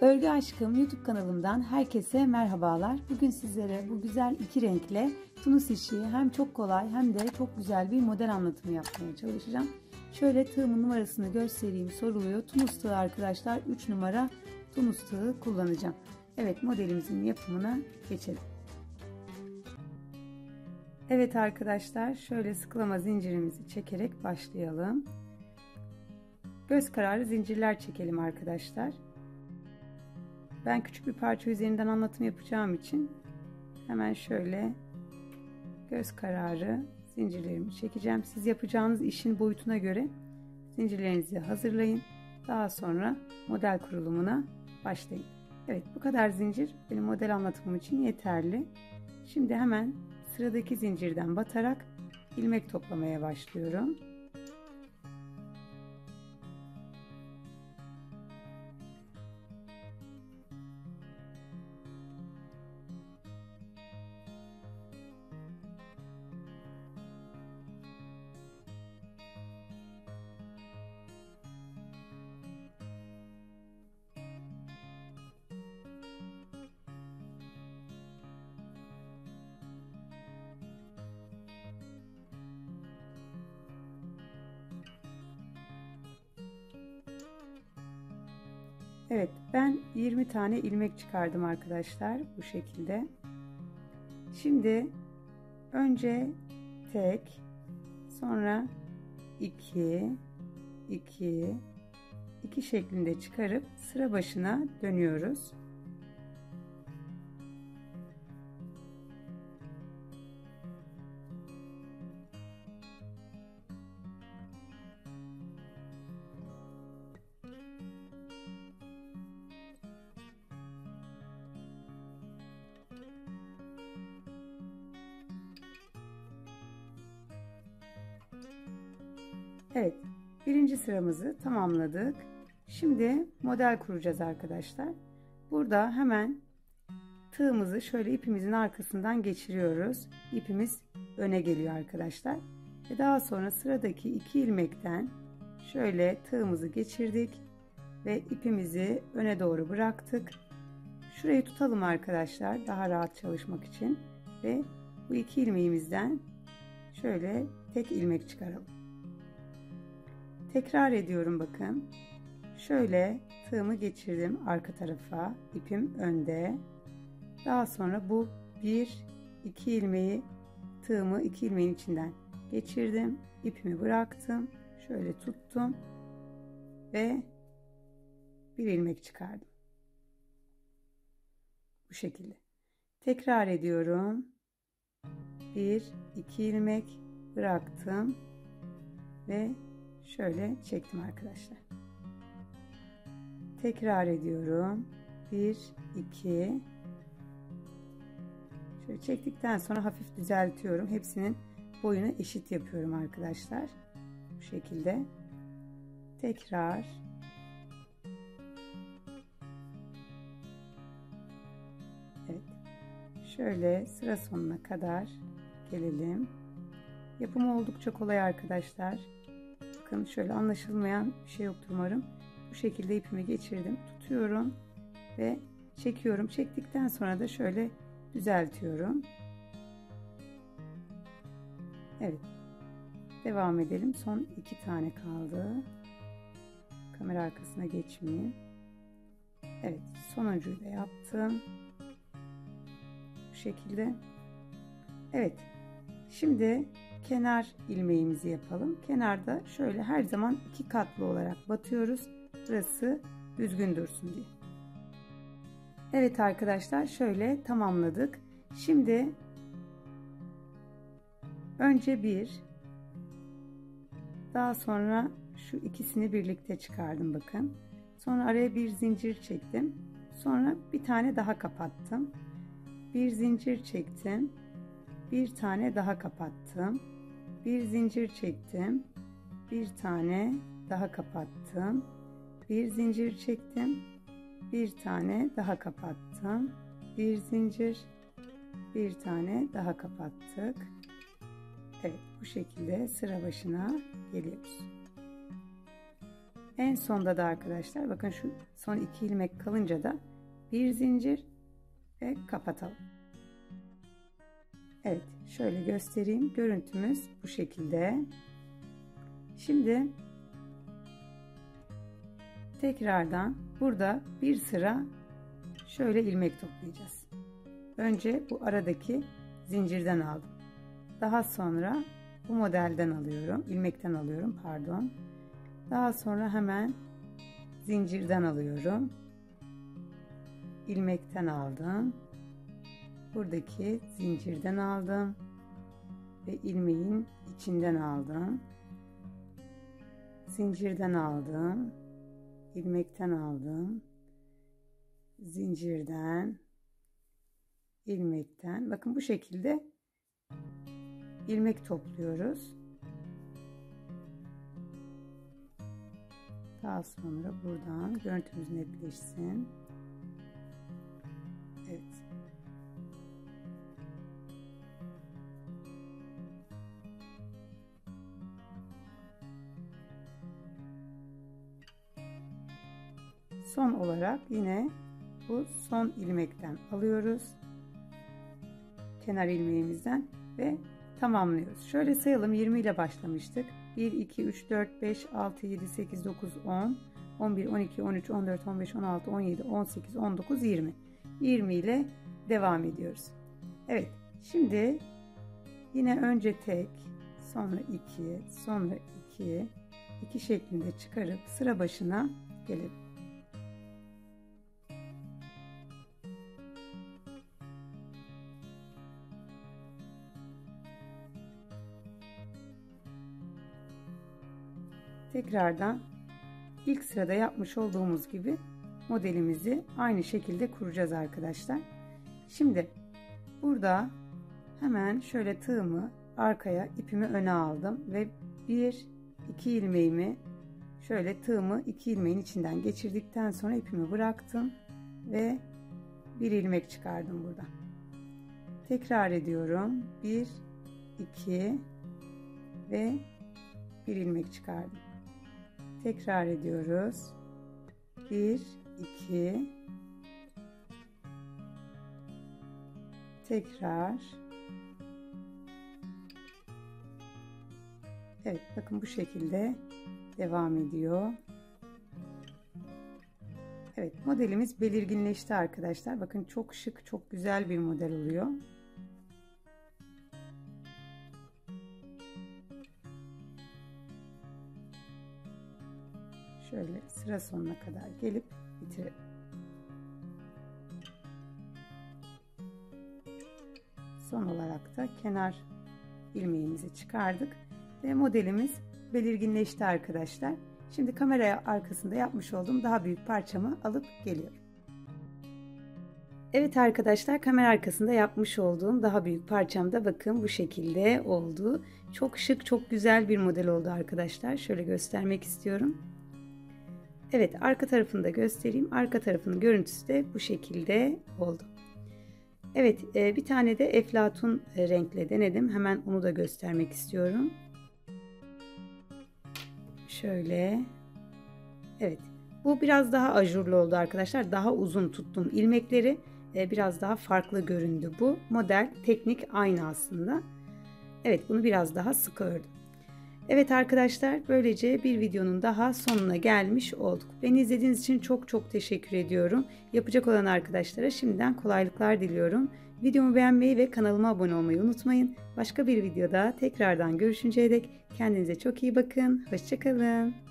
Örgü Aşkım YouTube kanalımdan herkese merhabalar. Bugün sizlere bu güzel iki renkle tunus işi hem çok kolay hem de çok güzel bir model anlatımı yapmaya çalışacağım. Şöyle tığımın numarasını göstereyim soruluyor. Tunus tığı arkadaşlar 3 numara tunus tığı kullanacağım. Evet modelimizin yapımına geçelim. Evet arkadaşlar şöyle sıklama zincirimizi çekerek başlayalım. Göz kararı zincirler çekelim arkadaşlar. Ben küçük bir parça üzerinden anlatım yapacağım için hemen şöyle göz kararı zincirlerimi çekeceğim. Siz yapacağınız işin boyutuna göre zincirlerinizi hazırlayın. Daha sonra model kurulumuna başlayın. Evet bu kadar zincir benim model anlatımım için yeterli. Şimdi hemen sıradaki zincirden batarak ilmek toplamaya başlıyorum. Evet ben 20 tane ilmek çıkardım arkadaşlar bu şekilde. Şimdi önce tek sonra 2 2 2 şeklinde çıkarıp sıra başına dönüyoruz. Evet, birinci sıramızı tamamladık. Şimdi model kuracağız arkadaşlar. Burada hemen tığımızı şöyle ipimizin arkasından geçiriyoruz. İpimiz öne geliyor arkadaşlar. Ve daha sonra sıradaki iki ilmekten şöyle tığımızı geçirdik ve ipimizi öne doğru bıraktık. Şurayı tutalım arkadaşlar daha rahat çalışmak için ve bu iki ilmeğimizden şöyle tek ilmek çıkaralım. Tekrar ediyorum bakın. Şöyle tığımı geçirdim arka tarafa. ipim önde. Daha sonra bu bir iki ilmeği tığımı iki ilmeğin içinden geçirdim. ipimi bıraktım. Şöyle tuttum. Ve bir ilmek çıkardım. Bu şekilde. Tekrar ediyorum. Bir iki ilmek bıraktım ve şöyle çektim arkadaşlar. Tekrar ediyorum. 1 2 Şöyle çektikten sonra hafif düzeltiyorum. Hepsinin boyunu eşit yapıyorum arkadaşlar. Bu şekilde. Tekrar Evet. Şöyle sıra sonuna kadar gelelim. Yapımı oldukça kolay arkadaşlar. Bakın şöyle anlaşılmayan bir şey yoktur umarım. Bu şekilde ipimi geçirdim. Tutuyorum ve çekiyorum. Çektikten sonra da şöyle düzeltiyorum. Evet. Devam edelim. Son iki tane kaldı. Kamera arkasına geçmeyeyim. Evet. Sonuncuyu da yaptım. Bu şekilde. Evet. Şimdi kenar ilmeğimizi yapalım. Kenarda şöyle her zaman iki katlı olarak batıyoruz. Burası düzgün dursun diye. Evet arkadaşlar şöyle tamamladık. Şimdi önce bir daha sonra şu ikisini birlikte çıkardım bakın. Sonra araya bir zincir çektim. Sonra bir tane daha kapattım. Bir zincir çektim. Bir tane daha kapattım bir zincir çektim bir tane daha kapattım. Bir zincir çektim bir tane daha kapattım. Bir zincir bir tane daha kapattık. Evet bu şekilde sıra başına geliyoruz. En sonda da arkadaşlar bakın şu son iki ilmek kalınca da bir zincir ve kapatalım. Evet şöyle göstereyim. Görüntümüz bu şekilde. Şimdi tekrardan burada bir sıra şöyle ilmek toplayacağız. Önce bu aradaki zincirden aldım. Daha sonra bu modelden alıyorum. ilmekten alıyorum pardon. Daha sonra hemen zincirden alıyorum. ilmekten aldım. Buradaki zincirden aldım ve ilmeğin içinden aldım. Zincirden aldım. ilmekten aldım. Zincirden ilmekten bakın bu şekilde ilmek topluyoruz. Daha sonra buradan görüntümüz netleşsin. Son olarak yine bu son ilmekten alıyoruz. Kenar ilmeğimizden ve tamamlıyoruz. Şöyle sayalım 20 ile başlamıştık. 1, 2, 3, 4, 5, 6, 7, 8, 9, 10, 11, 12, 13, 14, 15, 16, 17, 18, 19, 20. 20 ile devam ediyoruz. Evet şimdi yine önce tek sonra 2 sonra 2 2 şeklinde çıkarıp sıra başına gelelim. Tekrardan ilk sırada yapmış olduğumuz gibi modelimizi aynı şekilde kuracağız arkadaşlar. Şimdi burada hemen şöyle tığımı arkaya ipimi öne aldım ve bir iki ilmeğimi şöyle tığımı iki ilmeğin içinden geçirdikten sonra ipimi bıraktım ve bir ilmek çıkardım burada. Tekrar ediyorum. Bir, iki ve bir ilmek çıkardım. Tekrar ediyoruz. 1 2 Tekrar Evet bakın bu şekilde devam ediyor. Evet modelimiz belirginleşti arkadaşlar. Bakın çok şık çok güzel bir model oluyor. Şöyle sıra sonuna kadar gelip bitirelim. Son olarak da kenar ilmeğimizi çıkardık ve modelimiz belirginleşti arkadaşlar. Şimdi kameraya arkasında yapmış olduğum daha büyük parçamı alıp geliyorum. Evet arkadaşlar kamera arkasında yapmış olduğum daha büyük parçamda bakın bu şekilde oldu. Çok şık çok güzel bir model oldu arkadaşlar. Şöyle göstermek istiyorum. Evet arka tarafını da göstereyim. Arka tarafının görüntüsü de bu şekilde oldu. Evet e, bir tane de eflatun e, renkle denedim. Hemen onu da göstermek istiyorum. Şöyle. Evet. Bu biraz daha ajurlu oldu arkadaşlar. Daha uzun tuttum ilmekleri. E, biraz daha farklı göründü bu. Model teknik aynı aslında. Evet bunu biraz daha sıkı ördüm. Evet arkadaşlar böylece bir videonun daha sonuna gelmiş olduk. Beni izlediğiniz için çok çok teşekkür ediyorum. Yapacak olan arkadaşlara şimdiden kolaylıklar diliyorum. Videomu beğenmeyi ve kanalıma abone olmayı unutmayın. Başka bir videoda tekrardan görüşünceye dek kendinize çok iyi bakın. Hoşçakalın.